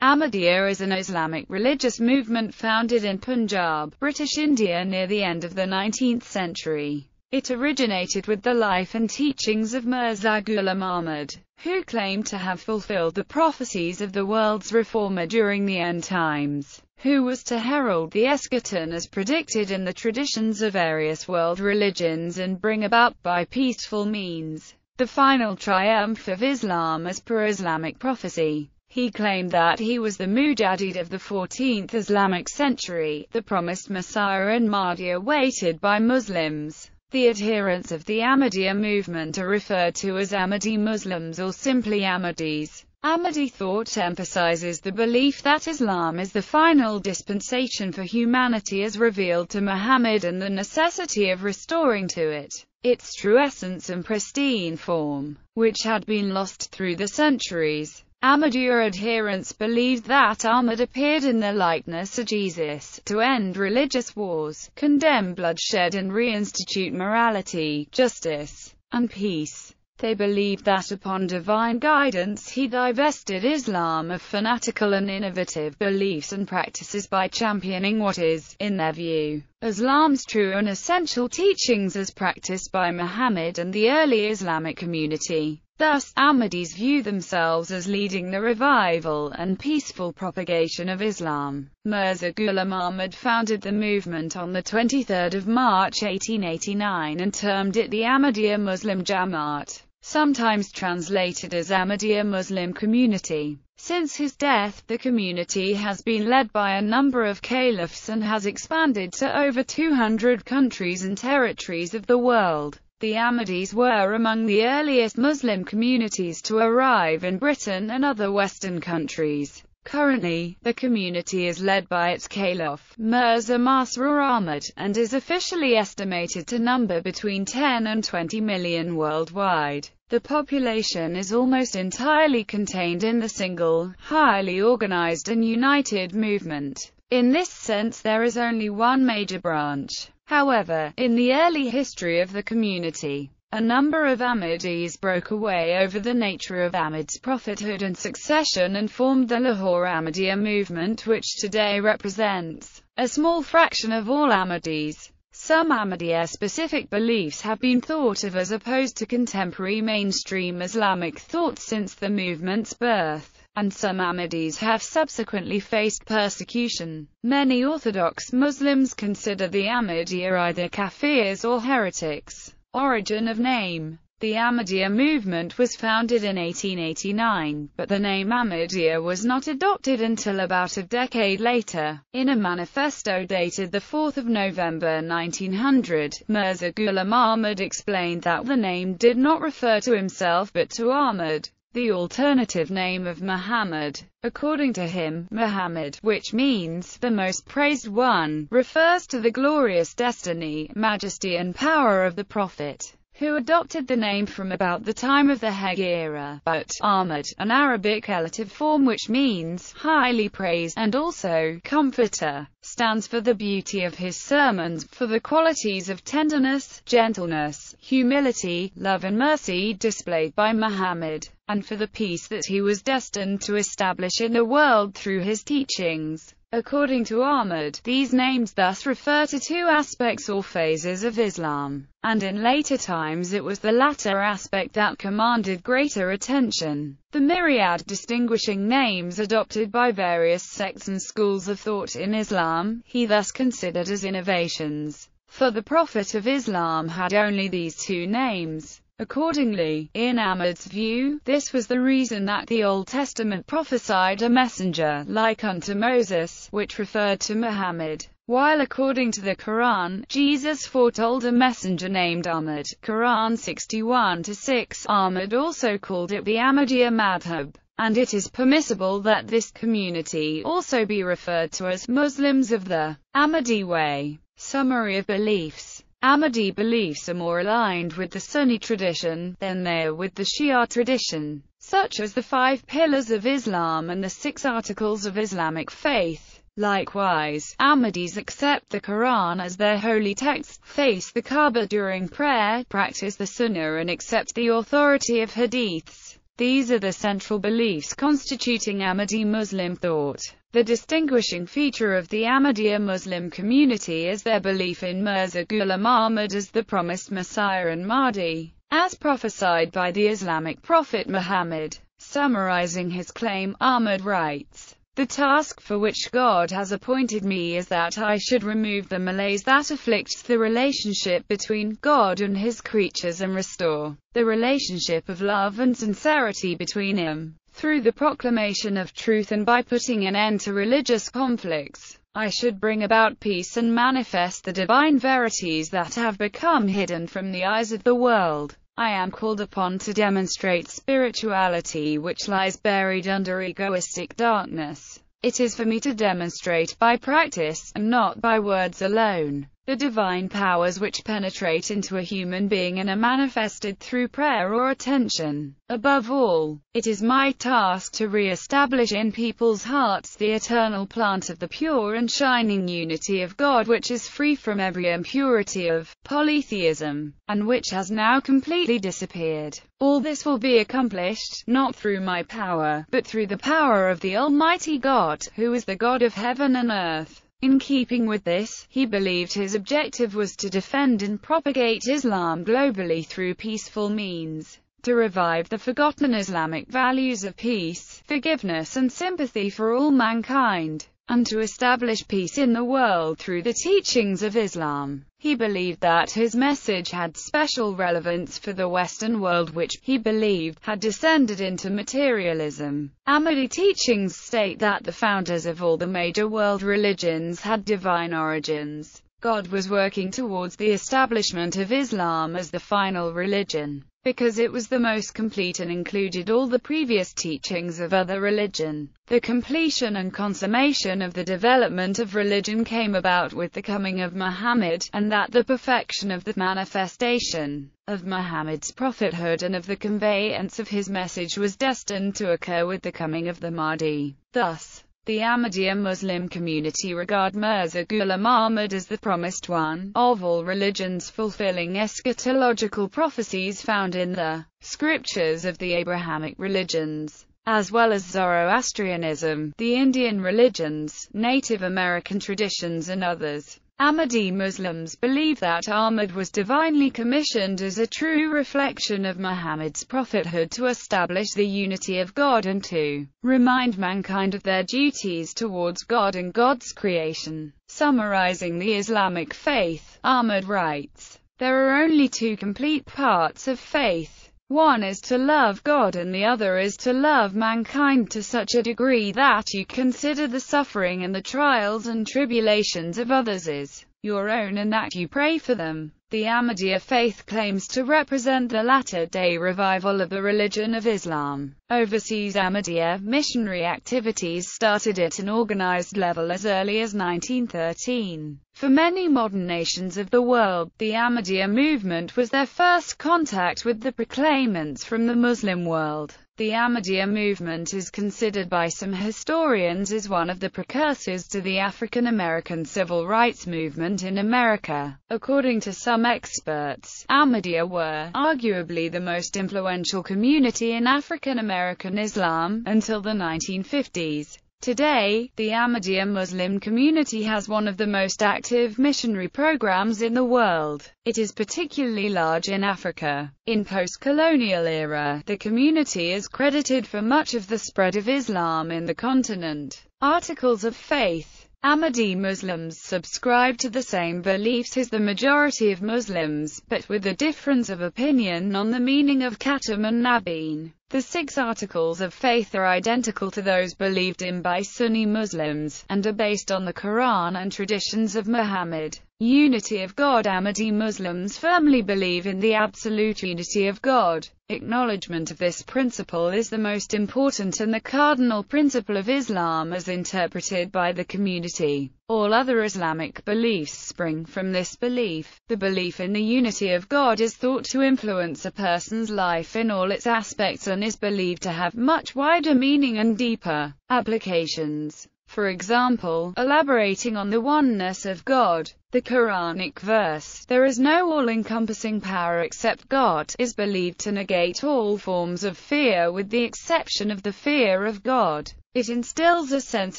Ahmadiyya is an Islamic religious movement founded in Punjab, British India near the end of the 19th century. It originated with the life and teachings of Mirza Ghulam Ahmad, who claimed to have fulfilled the prophecies of the world's reformer during the end times, who was to herald the eschaton as predicted in the traditions of various world religions and bring about by peaceful means the final triumph of Islam as per Islamic prophecy. He claimed that he was the Mujaddid of the 14th Islamic century, the promised Messiah and Mahdi awaited by Muslims. The adherents of the Ahmadiyya movement are referred to as Ahmadi Muslims or simply Ahmadis. Ahmadi thought emphasizes the belief that Islam is the final dispensation for humanity as revealed to Muhammad and the necessity of restoring to it its true essence and pristine form, which had been lost through the centuries. Ahmadiyya adherents believed that Ahmad appeared in the likeness of Jesus, to end religious wars, condemn bloodshed and reinstitute morality, justice, and peace. They believed that upon divine guidance he divested Islam of fanatical and innovative beliefs and practices by championing what is, in their view, Islam's true and essential teachings as practiced by Muhammad and the early Islamic community. Thus, Ahmadis view themselves as leading the revival and peaceful propagation of Islam. Mirza Ghulam Ahmad founded the movement on 23 March 1889 and termed it the Ahmadiyya Muslim Jamaat, sometimes translated as Ahmadiyya Muslim Community. Since his death, the community has been led by a number of caliphs and has expanded to over 200 countries and territories of the world. The Ahmadis were among the earliest Muslim communities to arrive in Britain and other Western countries. Currently, the community is led by its caliph, Mirza Masroor Ahmad, and is officially estimated to number between 10 and 20 million worldwide. The population is almost entirely contained in the single, highly organized and united movement. In this sense there is only one major branch. However, in the early history of the community, a number of Ahmadis broke away over the nature of Ahmad's prophethood and succession and formed the Lahore Ahmadiyya movement which today represents a small fraction of all Ahmadis. Some Ahmadiyya-specific beliefs have been thought of as opposed to contemporary mainstream Islamic thought since the movement's birth and some Ahmadis have subsequently faced persecution. Many Orthodox Muslims consider the Ahmadiyya either kafirs or heretics. Origin of name the Ahmadiyya movement was founded in 1889, but the name Ahmadiyya was not adopted until about a decade later. In a manifesto dated 4 November 1900, Mirza Ghulam Ahmad explained that the name did not refer to himself but to Ahmad the alternative name of Muhammad. According to him, Muhammad, which means the most praised one, refers to the glorious destiny, majesty and power of the Prophet who adopted the name from about the time of the Hegira, but Ahmad, an Arabic elative form which means highly praised, and also comforter, stands for the beauty of his sermons, for the qualities of tenderness, gentleness, humility, love and mercy displayed by Muhammad, and for the peace that he was destined to establish in the world through his teachings. According to Ahmad, these names thus refer to two aspects or phases of Islam, and in later times it was the latter aspect that commanded greater attention. The myriad distinguishing names adopted by various sects and schools of thought in Islam, he thus considered as innovations. For the Prophet of Islam had only these two names. Accordingly, in Ahmad's view, this was the reason that the Old Testament prophesied a messenger, like unto Moses, which referred to Muhammad, while according to the Quran, Jesus foretold a messenger named Ahmad. Quran 61-6 Ahmad also called it the Ahmadiyya Madhab, and it is permissible that this community also be referred to as Muslims of the Ahmadi way. Summary of beliefs Ahmadi beliefs are more aligned with the Sunni tradition than they are with the Shia tradition, such as the five pillars of Islam and the six articles of Islamic faith. Likewise, Ahmadis accept the Quran as their holy text, face the Kaaba during prayer, practice the Sunnah and accept the authority of hadiths. These are the central beliefs constituting Ahmadi Muslim thought. The distinguishing feature of the Ahmadiyya Muslim community is their belief in Mirza Ghulam Ahmad as the promised Messiah and Mahdi, as prophesied by the Islamic prophet Muhammad. Summarizing his claim, Ahmad writes, the task for which God has appointed me is that I should remove the malaise that afflicts the relationship between God and his creatures and restore the relationship of love and sincerity between him. Through the proclamation of truth and by putting an end to religious conflicts, I should bring about peace and manifest the divine verities that have become hidden from the eyes of the world. I am called upon to demonstrate spirituality which lies buried under egoistic darkness. It is for me to demonstrate by practice, and not by words alone, the divine powers which penetrate into a human being and are manifested through prayer or attention. Above all, it is my task to re-establish in people's hearts the eternal plant of the pure and shining unity of God which is free from every impurity of polytheism, and which has now completely disappeared. All this will be accomplished, not through my power, but through the power of the Almighty God, who is the God of heaven and earth. In keeping with this, he believed his objective was to defend and propagate Islam globally through peaceful means to revive the forgotten Islamic values of peace, forgiveness and sympathy for all mankind, and to establish peace in the world through the teachings of Islam. He believed that his message had special relevance for the Western world which, he believed, had descended into materialism. Ahmadi teachings state that the founders of all the major world religions had divine origins. God was working towards the establishment of Islam as the final religion because it was the most complete and included all the previous teachings of other religion. The completion and consummation of the development of religion came about with the coming of Muhammad, and that the perfection of the manifestation of Muhammad's prophethood and of the conveyance of his message was destined to occur with the coming of the Mahdi. Thus, the Ahmadiyya Muslim community regard Mirza Ghulam Ahmad as the promised one of all religions fulfilling eschatological prophecies found in the scriptures of the Abrahamic religions as well as Zoroastrianism, the Indian religions, Native American traditions and others. Ahmadi Muslims believe that Ahmad was divinely commissioned as a true reflection of Muhammad's prophethood to establish the unity of God and to remind mankind of their duties towards God and God's creation. Summarizing the Islamic faith, Ahmad writes, There are only two complete parts of faith. One is to love God and the other is to love mankind to such a degree that you consider the suffering and the trials and tribulations of others is your own and that you pray for them. The Ahmadiyya faith claims to represent the latter-day revival of the religion of Islam. Overseas Ahmadiyya missionary activities started at an organized level as early as 1913. For many modern nations of the world, the Ahmadiyya movement was their first contact with the proclaimants from the Muslim world. The Ahmadiyya movement is considered by some historians as one of the precursors to the African American civil rights movement in America. According to some experts, Ahmadiyya were arguably the most influential community in African American Islam until the 1950s. Today, the Ahmadiyya Muslim community has one of the most active missionary programs in the world. It is particularly large in Africa. In post-colonial era, the community is credited for much of the spread of Islam in the continent. Articles of Faith Ahmadi Muslims subscribe to the same beliefs as the majority of Muslims, but with a difference of opinion on the meaning of Khatam an-Nabiyyin. The six articles of faith are identical to those believed in by Sunni Muslims, and are based on the Quran and traditions of Muhammad. Unity of God Ahmadi Muslims firmly believe in the absolute unity of God. Acknowledgement of this principle is the most important and the cardinal principle of Islam as interpreted by the community. All other Islamic beliefs spring from this belief. The belief in the unity of God is thought to influence a person's life in all its aspects and is believed to have much wider meaning and deeper applications. For example, elaborating on the oneness of God, the Quranic verse, there is no all-encompassing power except God, is believed to negate all forms of fear with the exception of the fear of God. It instills a sense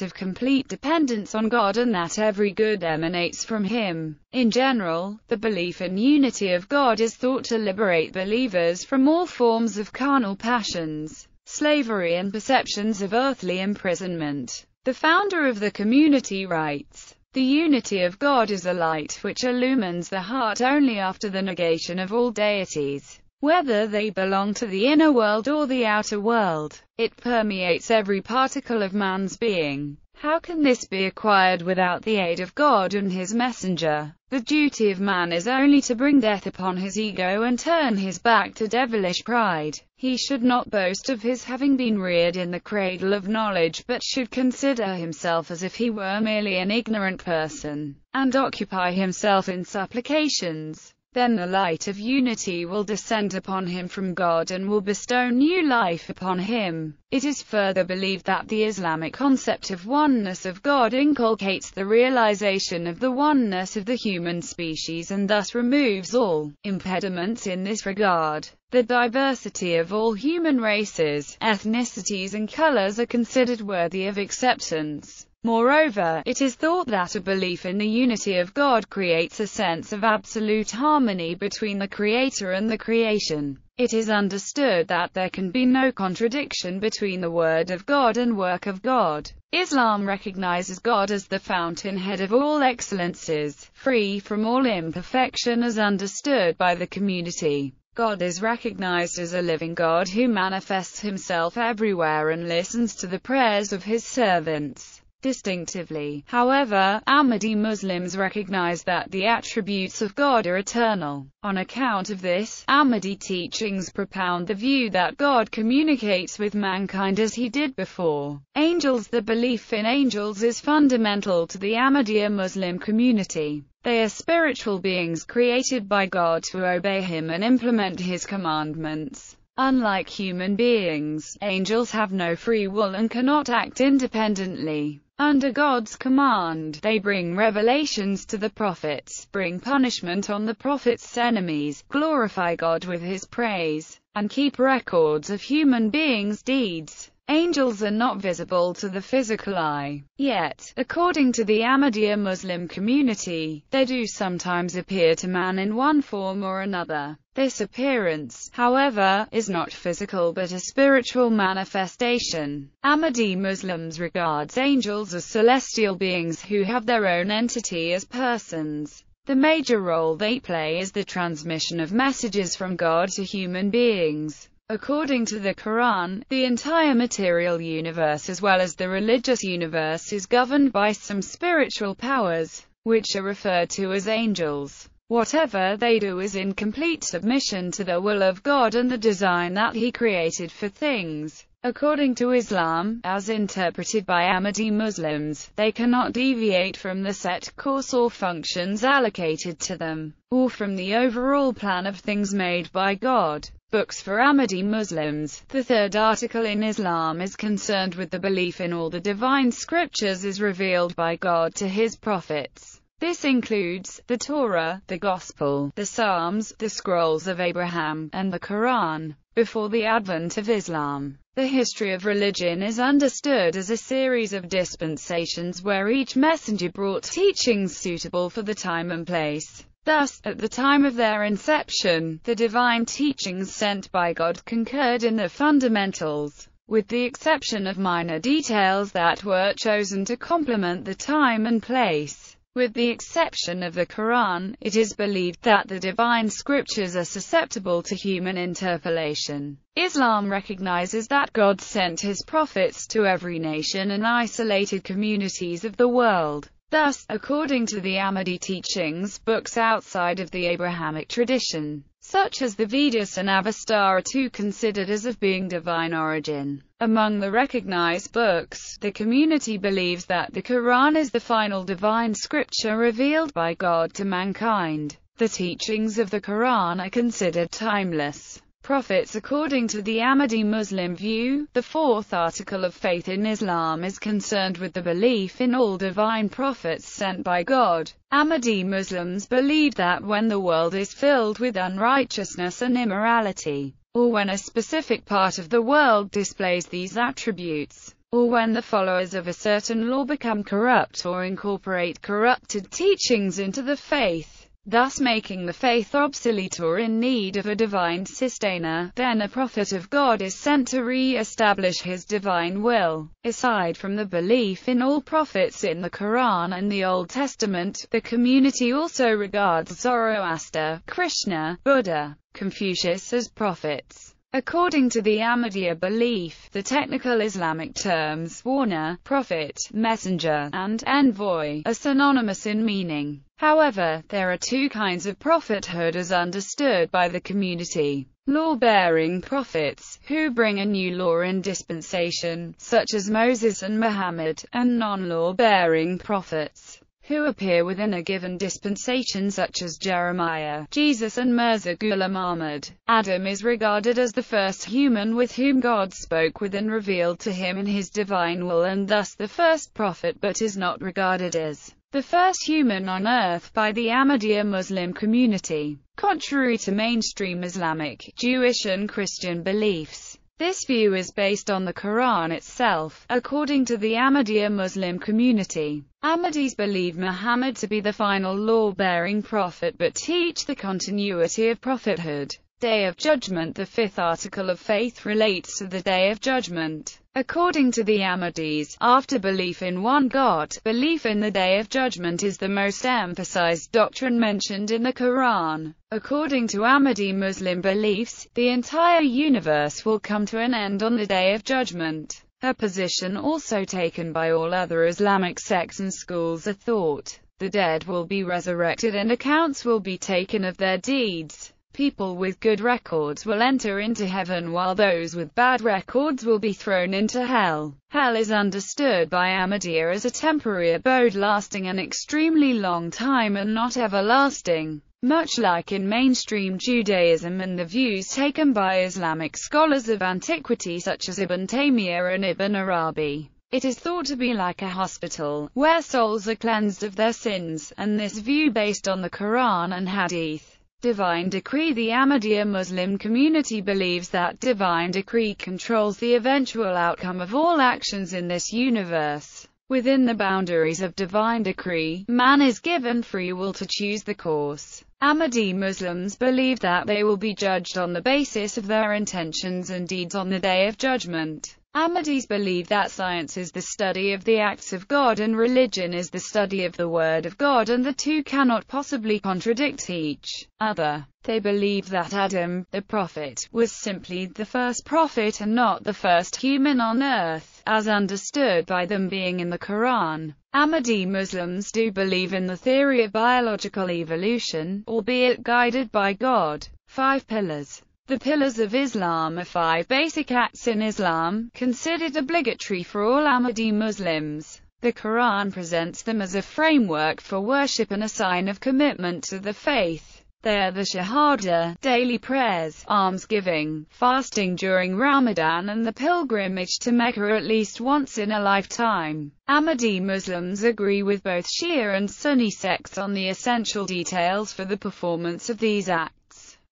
of complete dependence on God and that every good emanates from Him. In general, the belief in unity of God is thought to liberate believers from all forms of carnal passions, slavery and perceptions of earthly imprisonment. The founder of the community writes, the unity of God is a light which illumines the heart only after the negation of all deities. Whether they belong to the inner world or the outer world, it permeates every particle of man's being. How can this be acquired without the aid of God and His messenger? The duty of man is only to bring death upon his ego and turn his back to devilish pride. He should not boast of his having been reared in the cradle of knowledge but should consider himself as if he were merely an ignorant person, and occupy himself in supplications. Then the light of unity will descend upon him from God and will bestow new life upon him. It is further believed that the Islamic concept of oneness of God inculcates the realization of the oneness of the human species and thus removes all impediments in this regard. The diversity of all human races, ethnicities and colors are considered worthy of acceptance. Moreover, it is thought that a belief in the unity of God creates a sense of absolute harmony between the Creator and the creation. It is understood that there can be no contradiction between the Word of God and work of God. Islam recognizes God as the fountainhead of all excellences, free from all imperfection as understood by the community. God is recognized as a living God who manifests himself everywhere and listens to the prayers of his servants. Distinctively, however, Ahmadi Muslims recognize that the attributes of God are eternal. On account of this, Ahmadi teachings propound the view that God communicates with mankind as he did before. Angels The belief in angels is fundamental to the Ahmadiyya Muslim community. They are spiritual beings created by God to obey Him and implement His commandments. Unlike human beings, angels have no free will and cannot act independently. Under God's command, they bring revelations to the prophets, bring punishment on the prophets' enemies, glorify God with his praise, and keep records of human beings' deeds. Angels are not visible to the physical eye. Yet, according to the Ahmadiyya Muslim community, they do sometimes appear to man in one form or another. This appearance, however, is not physical but a spiritual manifestation. Ahmadi Muslims regards angels as celestial beings who have their own entity as persons. The major role they play is the transmission of messages from God to human beings. According to the Quran, the entire material universe as well as the religious universe is governed by some spiritual powers, which are referred to as angels. Whatever they do is in complete submission to the will of God and the design that He created for things. According to Islam, as interpreted by Ahmadi Muslims, they cannot deviate from the set course or functions allocated to them, or from the overall plan of things made by God. Books for Ahmadi Muslims. The third article in Islam is concerned with the belief in all the divine scriptures is revealed by God to his prophets. This includes the Torah, the Gospel, the Psalms, the Scrolls of Abraham, and the Quran. Before the advent of Islam, the history of religion is understood as a series of dispensations where each messenger brought teachings suitable for the time and place. Thus, at the time of their inception, the divine teachings sent by God concurred in the fundamentals, with the exception of minor details that were chosen to complement the time and place. With the exception of the Quran, it is believed that the divine scriptures are susceptible to human interpolation. Islam recognizes that God sent his prophets to every nation and isolated communities of the world. Thus, according to the Ahmadi teachings, books outside of the Abrahamic tradition, such as the Vedas and Avesta are too considered as of being divine origin. Among the recognized books, the community believes that the Quran is the final divine scripture revealed by God to mankind. The teachings of the Quran are considered timeless prophets according to the Ahmadi Muslim view. The fourth article of faith in Islam is concerned with the belief in all divine prophets sent by God. Ahmadi Muslims believe that when the world is filled with unrighteousness and immorality, or when a specific part of the world displays these attributes, or when the followers of a certain law become corrupt or incorporate corrupted teachings into the faith, thus making the faith obsolete or in need of a divine sustainer, then a prophet of God is sent to re-establish his divine will. Aside from the belief in all prophets in the Quran and the Old Testament, the community also regards Zoroaster, Krishna, Buddha, Confucius as prophets. According to the Ahmadiyya belief, the technical Islamic terms warner, prophet, messenger, and envoy are synonymous in meaning. However, there are two kinds of prophethood as understood by the community. Law-bearing prophets, who bring a new law in dispensation, such as Moses and Muhammad, and non-law-bearing prophets, who appear within a given dispensation such as Jeremiah, Jesus and Mirza Ghulam Ahmad. Adam is regarded as the first human with whom God spoke with and revealed to him in his divine will and thus the first prophet but is not regarded as the first human on earth by the Ahmadiyya Muslim community. Contrary to mainstream Islamic, Jewish and Christian beliefs, this view is based on the Quran itself. According to the Ahmadiyya Muslim community, Ahmadis believe Muhammad to be the final law-bearing prophet but teach the continuity of prophethood. Day of Judgment The fifth article of faith relates to the Day of Judgment. According to the Ahmadis, after belief in one God, belief in the Day of Judgment is the most emphasized doctrine mentioned in the Quran. According to Ahmadi Muslim beliefs, the entire universe will come to an end on the Day of Judgment, a position also taken by all other Islamic sects and schools of thought. The dead will be resurrected and accounts will be taken of their deeds. People with good records will enter into heaven while those with bad records will be thrown into hell. Hell is understood by Ahmadiyya as a temporary abode lasting an extremely long time and not everlasting. Much like in mainstream Judaism and the views taken by Islamic scholars of antiquity such as Ibn Taymiyyah and Ibn Arabi. It is thought to be like a hospital, where souls are cleansed of their sins, and this view based on the Quran and Hadith divine decree The Ahmadiyya Muslim community believes that divine decree controls the eventual outcome of all actions in this universe. Within the boundaries of divine decree, man is given free will to choose the course. Ahmadi Muslims believe that they will be judged on the basis of their intentions and deeds on the Day of Judgment. Ahmadis believe that science is the study of the acts of God and religion is the study of the Word of God and the two cannot possibly contradict each other. They believe that Adam, the prophet, was simply the first prophet and not the first human on earth, as understood by them being in the Quran. Ahmadi Muslims do believe in the theory of biological evolution, albeit guided by God. Five pillars the pillars of Islam are five basic acts in Islam, considered obligatory for all Ahmadi Muslims. The Quran presents them as a framework for worship and a sign of commitment to the faith. They are the Shahada, daily prayers, almsgiving, fasting during Ramadan and the pilgrimage to Mecca at least once in a lifetime. Ahmadi Muslims agree with both Shia and Sunni sects on the essential details for the performance of these acts.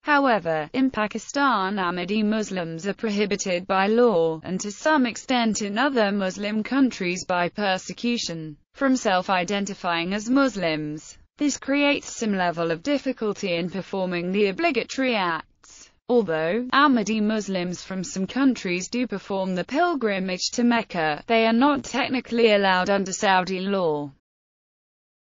However, in Pakistan Ahmadi Muslims are prohibited by law, and to some extent in other Muslim countries by persecution, from self-identifying as Muslims. This creates some level of difficulty in performing the obligatory acts. Although Ahmadi Muslims from some countries do perform the pilgrimage to Mecca, they are not technically allowed under Saudi law.